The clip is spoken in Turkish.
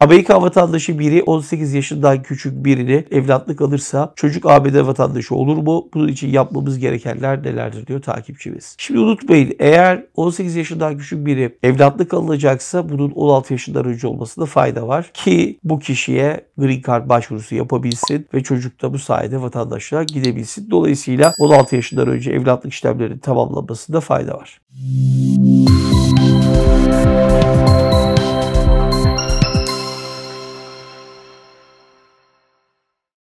Amerika vatandaşı biri 18 yaşından küçük birini evlatlık alırsa çocuk ABD vatandaşı olur mu? Bunun için yapmamız gerekenler nelerdir diyor takipçimiz. Şimdi unutmayın eğer 18 yaşından küçük biri evlatlık alınacaksa bunun 16 yaşından önce olmasında fayda var ki bu kişiye Green Card başvurusu yapabilsin ve çocuk da bu sayede vatandaşlığa gidebilsin. Dolayısıyla 16 yaşından önce evlatlık işlemlerinin tamamlanmasında fayda var. Müzik